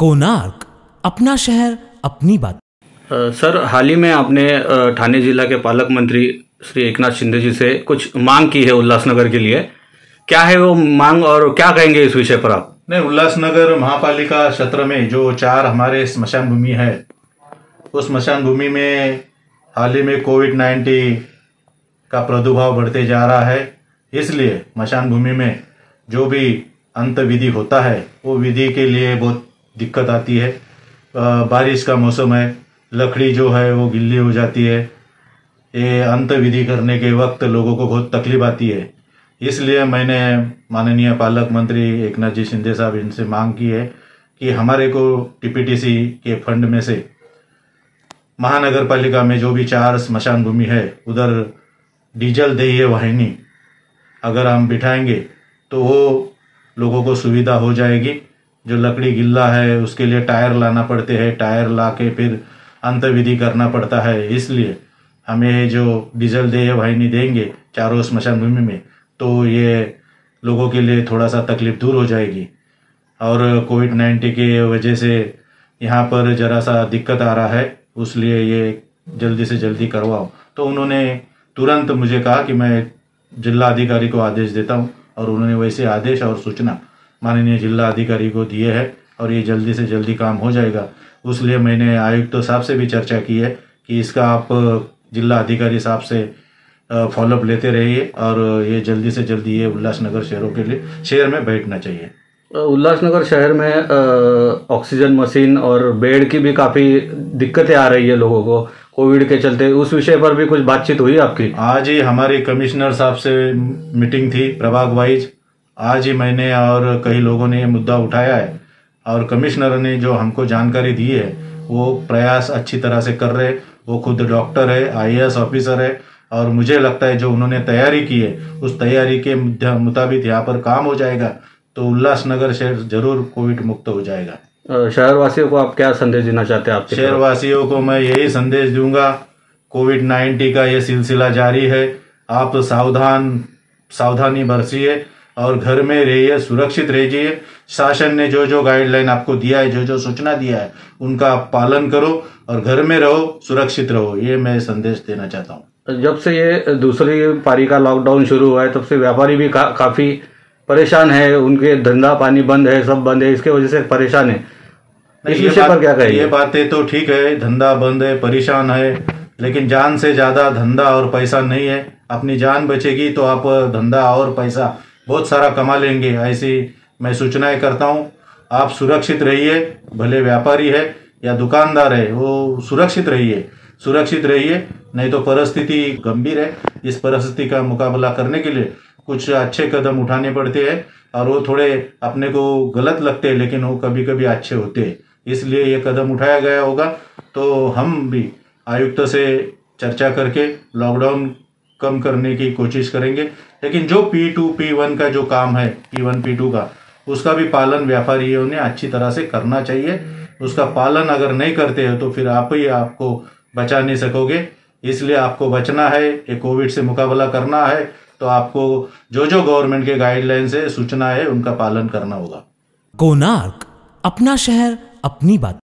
कोनार्क अपना शहर अपनी बात। सर हाल ही में आपने ठाणे जिला के पालक मंत्री श्री एकनाथ शिंदे जी से कुछ मांग की है उल्लासनगर के लिए। क्या है वो मांग और क्या कहेंगे इस विषय पर आप? नहीं उल्लासनगर महापालिका क्षेत्र में जो चार हमारे स्मशान भूमि है उस स्मशान भूमि में हाल ही में कोविड नाइन्टीन का प्रादुर्भाव बढ़ते जा रहा है। इसलिए स्मशान भूमि में जो भी अंत विधि होता है वो विधि के लिए बहुत दिक्कत आती है। बारिश का मौसम है, लकड़ी जो है वो गिल्ली हो जाती है। ये अंत विधि करने के वक्त लोगों को बहुत तकलीफ़ आती है। इसलिए मैंने माननीय पालक मंत्री एकनाथ जी शिंदे साहब इनसे मांग की है कि हमारे को टीपीटीसी के फंड में से महानगर पालिका में जो भी चार स्मशान भूमि है, उधर डीजल देय वाहिनी, अगर हम बिठाएँगे तो वो लोगों को सुविधा हो जाएगी। जो लकड़ी गिल्ला है, उसके लिए टायर लाना पड़ते हैं, टायर ला के फिर अंत विधि करना पड़ता है। इसलिए हमें जो डीजल देय वाहिनी देंगे चारों स्मशान भूमि में तो ये लोगों के लिए थोड़ा सा तकलीफ़ दूर हो जाएगी। और कोविड नाइन्टीन के वजह से यहाँ पर जरा सा दिक्कत आ रहा है, उसलिए ये जल्दी से जल्दी करवाओ। तो उन्होंने तुरंत मुझे कहा कि मैं जिला अधिकारी को आदेश देता हूँ, और उन्होंने वैसे आदेश और सूचना माननीय जिला अधिकारी को दिए है और ये जल्दी से जल्दी काम हो जाएगा। उसलिए मैंने आयुक्त तो साहब से भी चर्चा की है कि इसका आप जिला अधिकारी साहब से फॉलोअप लेते रहिए और ये जल्दी से जल्दी ये उल्लासनगर शहरों के लिए शहर में बैठना चाहिए। उल्लासनगर शहर में ऑक्सीजन मशीन और बेड की भी काफ़ी दिक्कतें आ रही है लोगों को कोविड के चलते। उस विषय पर भी कुछ बातचीत हुई आपकी? आज ही हमारे कमिश्नर साहब से मीटिंग थी प्रभाग वाइज। आज ही मैंने और कई लोगों ने ये मुद्दा उठाया है और कमिश्नर ने जो हमको जानकारी दी है वो प्रयास अच्छी तरह से कर रहे वो खुद डॉक्टर है आईएएस ऑफिसर है और मुझे लगता है जो उन्होंने तैयारी की है उस तैयारी के मुताबिक यहाँ पर काम हो जाएगा। तो उल्लासनगर शहर ज़रूर कोविड मुक्त हो जाएगा। शहरवासियों को आप क्या संदेश देना चाहते हैं आप शहरवासियों को मैं यही संदेश दूँगा कोविड नाइन्टीन का ये सिलसिला जारी है। आप सावधान सावधानी बरसिए और घर में रहिए सुरक्षित रहिए। शासन ने जो जो गाइडलाइन आपको दिया है जो जो सूचना दिया है उनका आप पालन करो और घर में रहो सुरक्षित रहो। ये मैं संदेश देना चाहता हूँ। जब से ये दूसरी पारी का लॉकडाउन शुरू हुआ है तब से व्यापारी भी का, काफ़ी परेशान है। उनके धंधा पानी बंद है सब बंद है इसके वजह से परेशान है। इस विषय पर क्या ये बातें तो ठीक है धंधा बंद है परेशान है लेकिन जान से ज़्यादा धंधा और पैसा नहीं है। अपनी जान बचेगी तो आप धंधा और पैसा बहुत सारा कमा लेंगे, ऐसी मैं सूचनाएँ करता हूँ। आप सुरक्षित रहिए, भले व्यापारी है या दुकानदार है, वो सुरक्षित रहिए सुरक्षित रहिए, नहीं तो परिस्थिति गंभीर है। इस परिस्थिति का मुकाबला करने के लिए कुछ अच्छे कदम उठाने पड़ते हैं और वो थोड़े अपने को गलत लगते हैं, लेकिन वो कभी कभी अच्छे होते हैं। इसलिए ये कदम उठाया गया होगा। तो हम भी आयुक्त से चर्चा करके लॉकडाउन कम करने की कोशिश करेंगे। लेकिन जो पी टू पी वन का जो काम है पी वन पी टू का, उसका भी पालन व्यापारियों ने अच्छी तरह से करना चाहिए। उसका पालन अगर नहीं करते हो तो फिर आप ही आपको बचा नहीं सकोगे। इसलिए आपको बचना है, ये कोविड से मुकाबला करना है तो आपको जो जो गवर्नमेंट के गाइडलाइंस है, सूचना है, उनका पालन करना होगा। कोनार्क अपना शहर, अपनी बात।